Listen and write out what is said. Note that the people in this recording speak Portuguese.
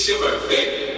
receba bem